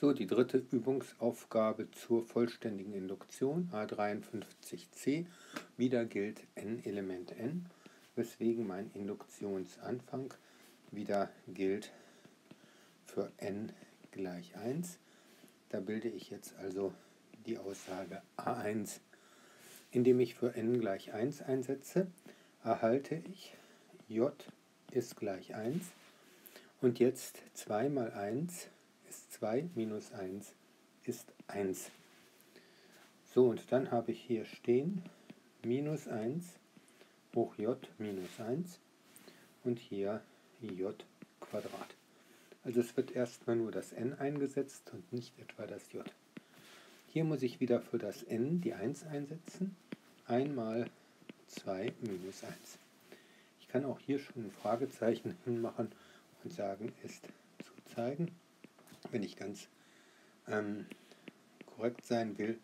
So, die dritte Übungsaufgabe zur vollständigen Induktion A53c. Wieder gilt n Element n, weswegen mein Induktionsanfang wieder gilt für n gleich 1. Da bilde ich jetzt also die Aussage A1. Indem ich für n gleich 1 einsetze, erhalte ich j ist gleich 1 und jetzt 2 mal 1 ist 2 minus 1 ist 1. So, und dann habe ich hier stehen minus 1 hoch j minus 1 und hier j Quadrat. Also es wird erstmal nur das n eingesetzt und nicht etwa das j. Hier muss ich wieder für das n die 1 einsetzen. Einmal 2 minus 1. Ich kann auch hier schon ein Fragezeichen hinmachen und sagen, ist zu zeigen. Wenn ich ganz ähm, korrekt sein will,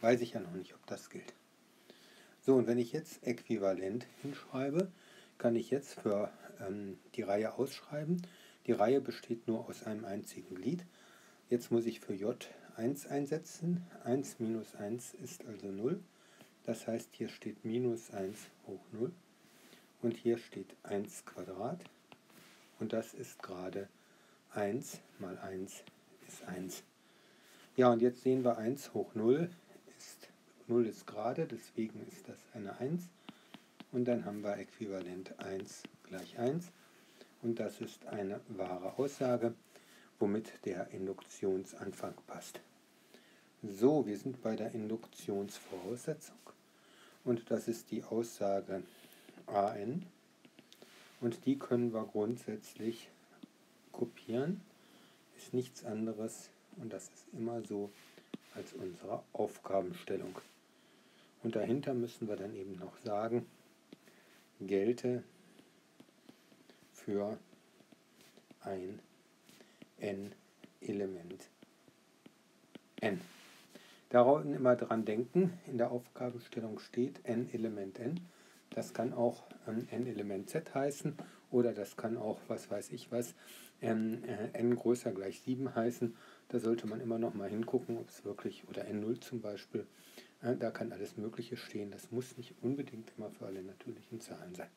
weiß ich ja noch nicht, ob das gilt. So, und wenn ich jetzt äquivalent hinschreibe, kann ich jetzt für ähm, die Reihe ausschreiben. Die Reihe besteht nur aus einem einzigen Glied. Jetzt muss ich für j 1 einsetzen. 1 minus 1 ist also 0. Das heißt, hier steht minus 1 hoch 0. Und hier steht 1 Quadrat. Und das ist gerade 1 mal 1 ist 1. Ja, und jetzt sehen wir 1 hoch 0 ist 0 ist gerade, deswegen ist das eine 1. Und dann haben wir äquivalent 1 gleich 1. Und das ist eine wahre Aussage, womit der Induktionsanfang passt. So, wir sind bei der Induktionsvoraussetzung. Und das ist die Aussage AN. Und die können wir grundsätzlich kopieren. Ist nichts anderes und das ist immer so als unsere Aufgabenstellung. Und dahinter müssen wir dann eben noch sagen, gelte für ein n-Element n. Darauf immer dran denken, in der Aufgabenstellung steht n-Element n. Das kann auch n-Element z heißen oder das kann auch, was weiß ich was, ähm, äh, n größer gleich 7 heißen. Da sollte man immer noch mal hingucken, ob es wirklich, oder n0 zum Beispiel, äh, da kann alles Mögliche stehen. Das muss nicht unbedingt immer für alle natürlichen Zahlen sein.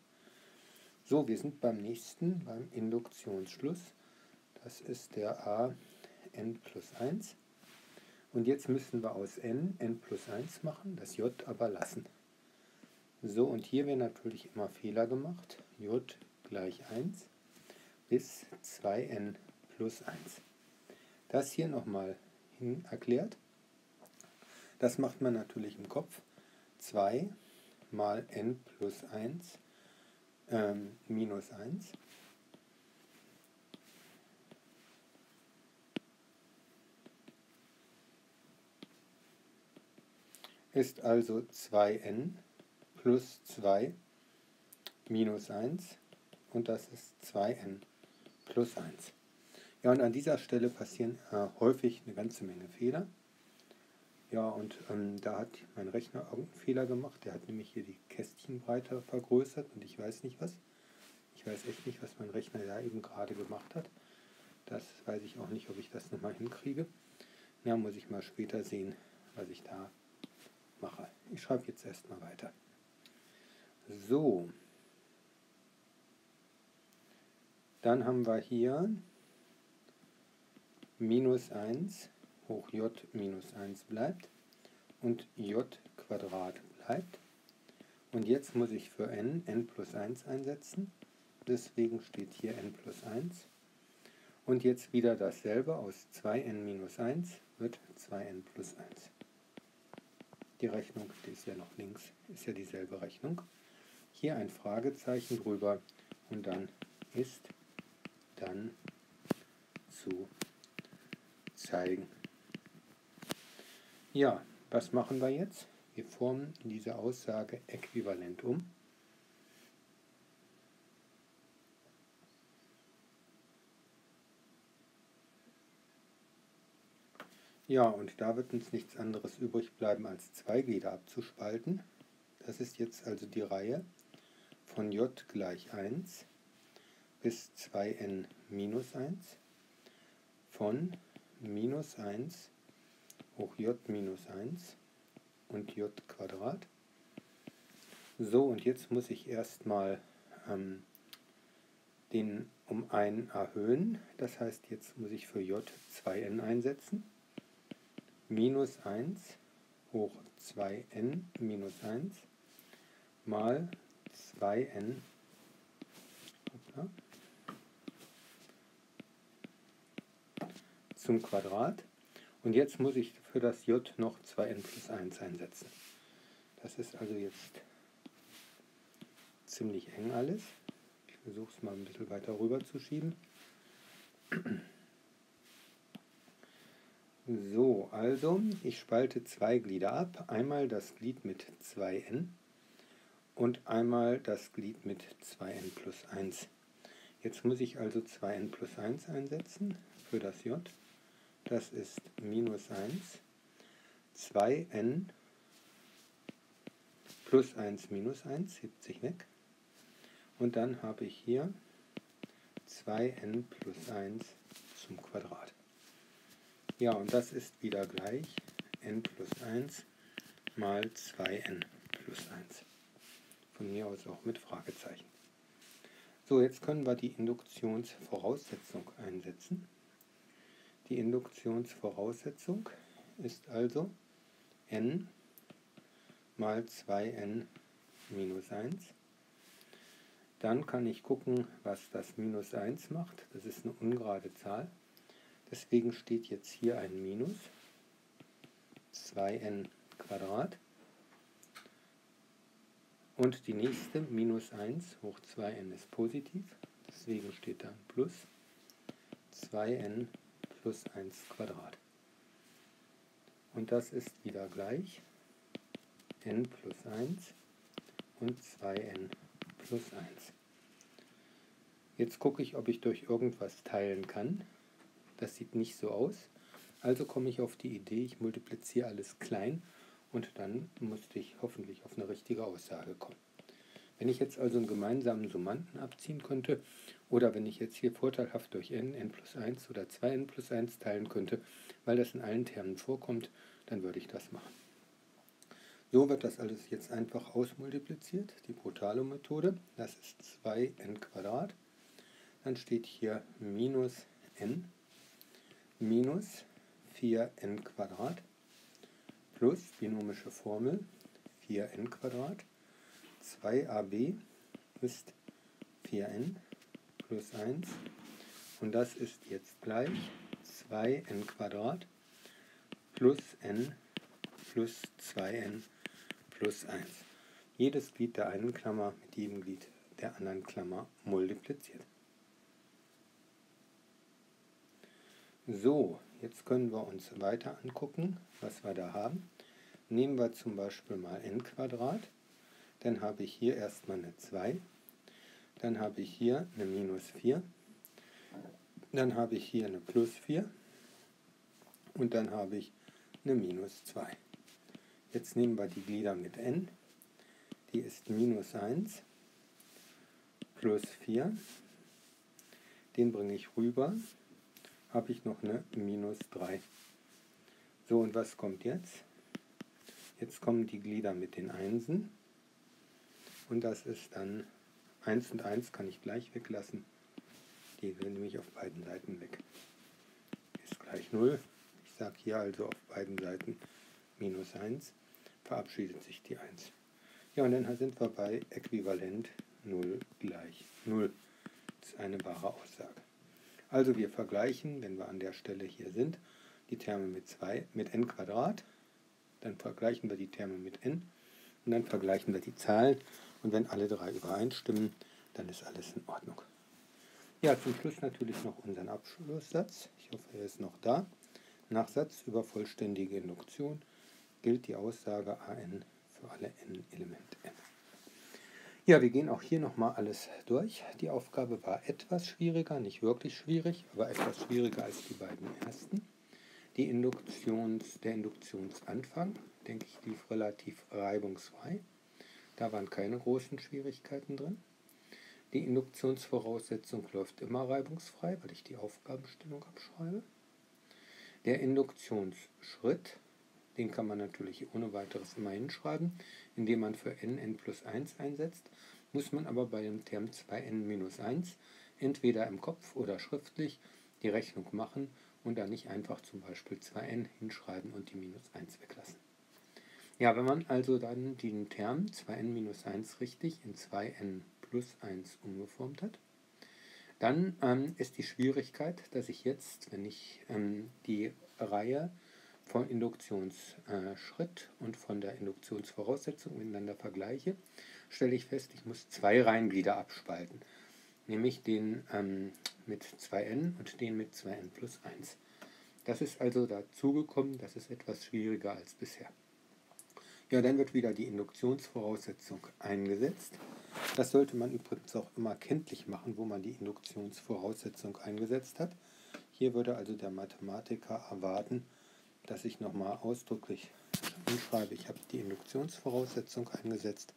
So, wir sind beim nächsten, beim Induktionsschluss. Das ist der a n plus 1. Und jetzt müssen wir aus n n plus 1 machen, das j aber lassen. So, und hier werden natürlich immer Fehler gemacht. j gleich 1 bis 2n plus 1. Das hier nochmal hin erklärt. Das macht man natürlich im Kopf. 2 mal n plus 1 ähm, minus 1 ist also 2n plus 2 minus 1 und das ist 2n plus 1. Ja, und an dieser Stelle passieren äh, häufig eine ganze Menge Fehler. Ja, und ähm, da hat mein Rechner irgendeinen Fehler gemacht. Der hat nämlich hier die Kästchen breiter vergrößert und ich weiß nicht was. Ich weiß echt nicht, was mein Rechner da eben gerade gemacht hat. Das weiß ich auch nicht, ob ich das nochmal hinkriege. Ja, muss ich mal später sehen, was ich da mache. Ich schreibe jetzt erstmal weiter. So. Dann haben wir hier minus 1 hoch j minus 1 bleibt und j Quadrat bleibt. Und jetzt muss ich für n n plus 1 einsetzen. Deswegen steht hier n plus 1. Und jetzt wieder dasselbe aus 2n minus 1 wird 2n plus 1 die Rechnung, die ist ja noch links, ist ja dieselbe Rechnung. Hier ein Fragezeichen drüber und dann ist dann zu zeigen. Ja, was machen wir jetzt? Wir formen diese Aussage äquivalent um. Ja, und da wird uns nichts anderes übrig bleiben, als zwei Glieder abzuspalten. Das ist jetzt also die Reihe von j gleich 1 bis 2n minus 1 von minus 1 hoch j minus 1 und j Quadrat. So, und jetzt muss ich erstmal ähm, den um 1 erhöhen. Das heißt, jetzt muss ich für j 2n einsetzen. Minus 1 hoch 2n minus 1 mal 2n zum Quadrat. Und jetzt muss ich für das j noch 2n plus 1 einsetzen. Das ist also jetzt ziemlich eng alles. Ich versuche es mal ein bisschen weiter rüber zu schieben. So, also ich spalte zwei Glieder ab. Einmal das Glied mit 2n und einmal das Glied mit 2n plus 1. Jetzt muss ich also 2n plus 1 einsetzen für das j. Das ist minus 1. 2n plus 1 minus 1 hebt sich weg. Und dann habe ich hier 2n plus 1 zum Quadrat. Ja, und das ist wieder gleich n plus 1 mal 2n plus 1. Von mir aus auch mit Fragezeichen. So, jetzt können wir die Induktionsvoraussetzung einsetzen. Die Induktionsvoraussetzung ist also n mal 2n minus 1. Dann kann ich gucken, was das minus 1 macht. Das ist eine ungerade Zahl. Deswegen steht jetzt hier ein Minus 2n Quadrat. Und die nächste, minus 1 hoch 2n ist positiv, deswegen steht da plus 2n plus 1 Quadrat. Und das ist wieder gleich n plus 1 und 2n plus 1. Jetzt gucke ich, ob ich durch irgendwas teilen kann. Das sieht nicht so aus. Also komme ich auf die Idee, ich multipliziere alles klein und dann musste ich hoffentlich auf eine richtige Aussage kommen. Wenn ich jetzt also einen gemeinsamen Summanden abziehen könnte oder wenn ich jetzt hier vorteilhaft durch n, n plus 1 oder 2n plus 1 teilen könnte, weil das in allen Termen vorkommt, dann würde ich das machen. So wird das alles jetzt einfach ausmultipliziert, die Brutalo-Methode. Das ist 2n Quadrat. Dann steht hier minus n minus 4n Quadrat plus binomische Formel 4n Quadrat 2ab ist 4n plus 1 und das ist jetzt gleich 2n Quadrat plus n plus 2n plus 1. Jedes Glied der einen Klammer mit jedem Glied der anderen Klammer multipliziert. So, jetzt können wir uns weiter angucken, was wir da haben. Nehmen wir zum Beispiel mal n Quadrat. Dann habe ich hier erstmal eine 2. Dann habe ich hier eine minus 4. Dann habe ich hier eine plus 4. Und dann habe ich eine minus 2. Jetzt nehmen wir die Glieder mit n. Die ist minus 1 plus 4. Den bringe ich rüber habe ich noch eine minus 3. So, und was kommt jetzt? Jetzt kommen die Glieder mit den Einsen. Und das ist dann 1 und 1 kann ich gleich weglassen. Die sind nämlich auf beiden Seiten weg. Ist gleich 0. Ich sage hier also auf beiden Seiten minus 1. Verabschiedet sich die 1. Ja, und dann sind wir bei Äquivalent 0 gleich 0. Das ist eine wahre Aussage. Also wir vergleichen, wenn wir an der Stelle hier sind, die Terme mit 2 mit n Quadrat, dann vergleichen wir die Terme mit n und dann vergleichen wir die Zahlen und wenn alle drei übereinstimmen, dann ist alles in Ordnung. Ja, zum Schluss natürlich noch unseren Abschlusssatz. Ich hoffe, er ist noch da. Nach Satz über vollständige Induktion gilt die Aussage an für alle n-Elemente n. Ja, wir gehen auch hier nochmal alles durch. Die Aufgabe war etwas schwieriger, nicht wirklich schwierig, aber etwas schwieriger als die beiden ersten. Die Induktions, der Induktionsanfang, denke ich, lief relativ reibungsfrei. Da waren keine großen Schwierigkeiten drin. Die Induktionsvoraussetzung läuft immer reibungsfrei, weil ich die Aufgabenstellung abschreibe. Der Induktionsschritt, den kann man natürlich ohne weiteres immer hinschreiben, indem man für n n plus 1 einsetzt, muss man aber bei dem Term 2n minus 1 entweder im Kopf oder schriftlich die Rechnung machen und dann nicht einfach zum Beispiel 2n hinschreiben und die minus 1 weglassen. Ja, wenn man also dann den Term 2n minus 1 richtig in 2n plus 1 umgeformt hat, dann ähm, ist die Schwierigkeit, dass ich jetzt, wenn ich ähm, die Reihe von Induktionsschritt und von der Induktionsvoraussetzung miteinander vergleiche, stelle ich fest, ich muss zwei Reihenglieder abspalten, nämlich den ähm, mit 2n und den mit 2n plus 1. Das ist also dazugekommen, das ist etwas schwieriger als bisher. Ja, dann wird wieder die Induktionsvoraussetzung eingesetzt. Das sollte man übrigens auch immer kenntlich machen, wo man die Induktionsvoraussetzung eingesetzt hat. Hier würde also der Mathematiker erwarten, dass ich nochmal ausdrücklich umschreibe, ich habe die Induktionsvoraussetzung eingesetzt.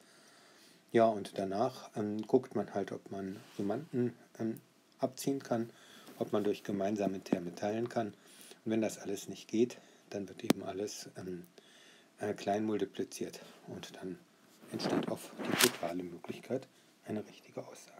Ja, und danach ähm, guckt man halt, ob man Summanden ähm, abziehen kann, ob man durch gemeinsame Terme teilen kann. Und wenn das alles nicht geht, dann wird eben alles ähm, äh, klein multipliziert und dann entsteht auf die totale Möglichkeit eine richtige Aussage.